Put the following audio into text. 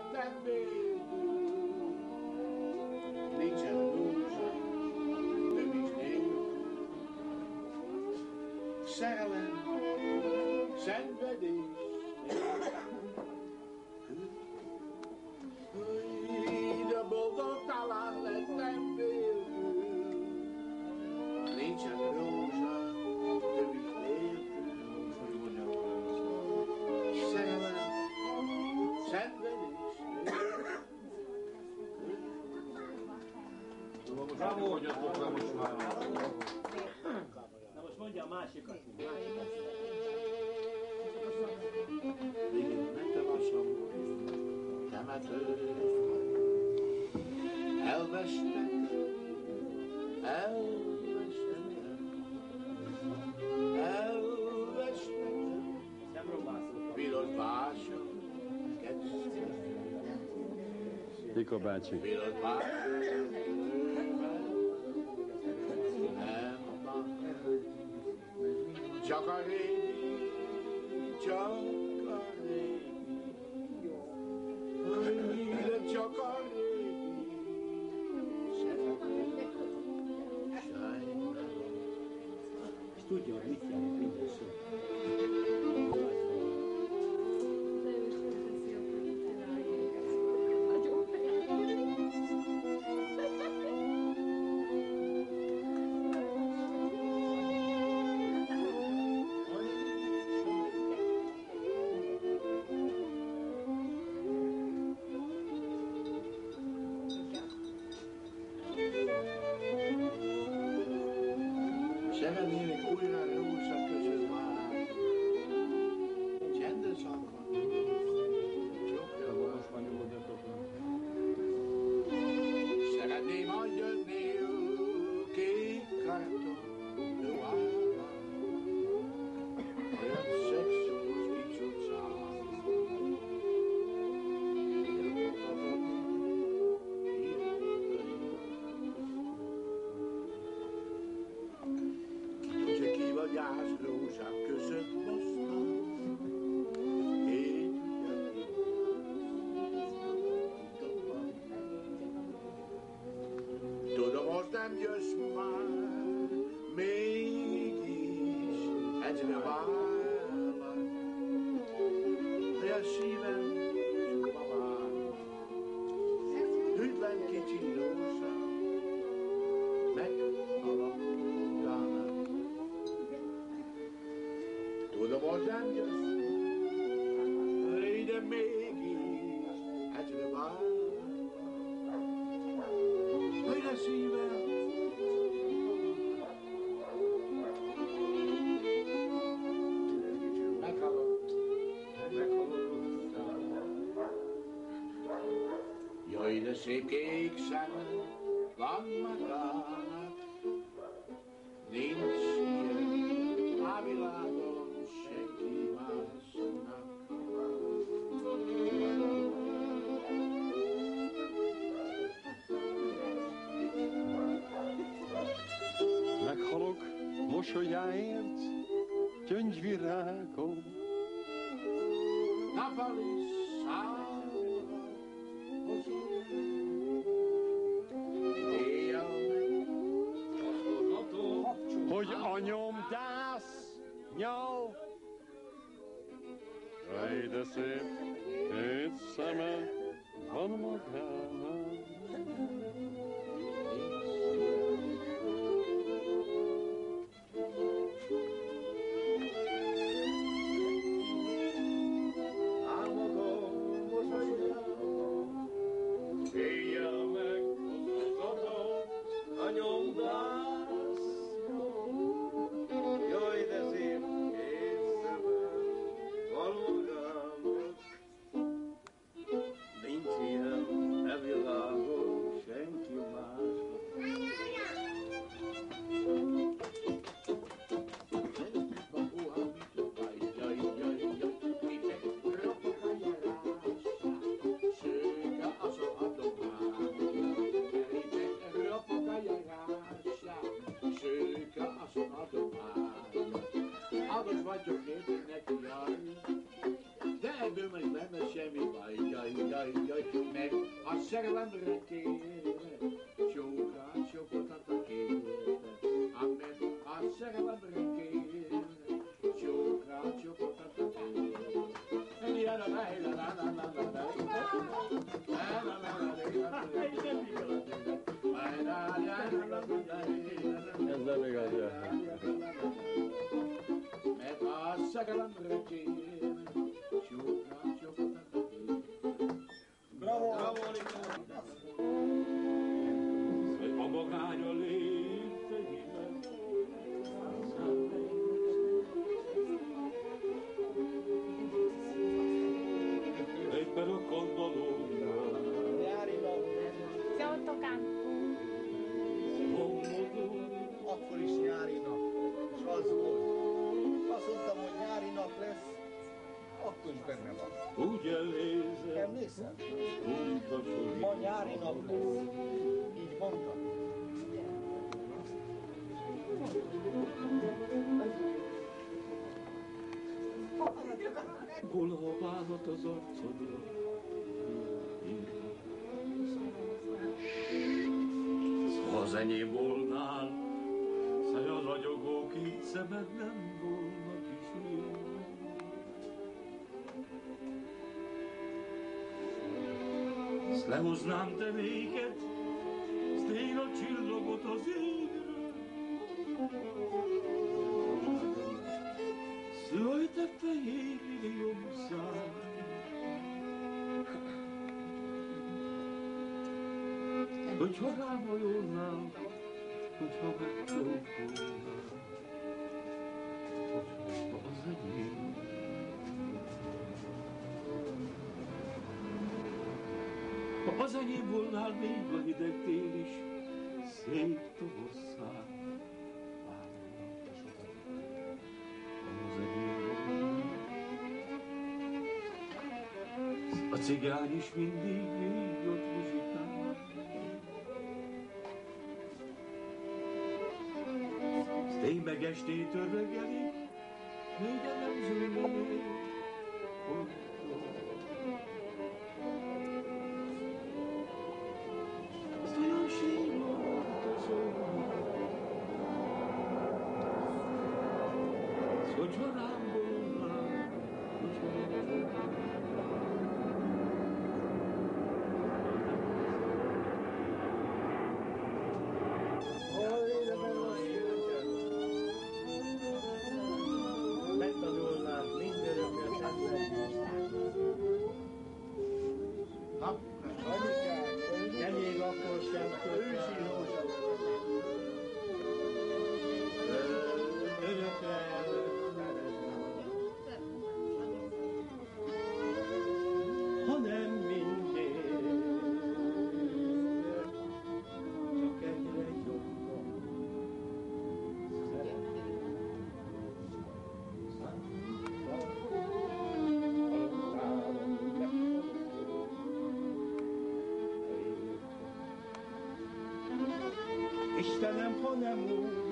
Mehmet Bey. Ne canım ne olacak? Demiş ne? Sarılın. Sen ve Ne canım. Sen ve Bravo, le most már. Na most mondja a másikat. Végén megtavasom, temető. Elvestek, elvestek, elvestek, piros bása, kedves, Ika bácsi. piros bása, Chakareni, chakareni, kanile chakareni, Что делать, Митя? Era nieve, una your smile make each and in a while. Oide zeek ik zangen van Madonna. Ninsie, Avila, Na cholok mosho jaert, tjönj virako. Napalis, Pognom das nhau. Rijden ze het samen van elkaar. Alles wat je geeft net te jagen. Daar doe ik met mijn Sammy bij. Ja, ja, ja, ja, met als zeggen andere keren. Zo gaat, zo gaat dat keren. Amen, als zeggen andere Ma nyári nap lesz. Így mondtam. Hol a bánat az arcodra Ha az enyém volnál Szája ragyogó két nem volna lehoznám te véget S én a csillagot az égre Szólj te fehér jobbszám Hogyha rámajolnál, hogyha megcsókolnál, az enyém. Ha az enyém volnál még a hideg tél is, szép volnál. A cigány is mindig így ott muzsikál. Én meg estétől reggelig, még nem zúlnék. 전화 hanem mindig csak egyre jobban szeretnék. Istenem, ha nem úgy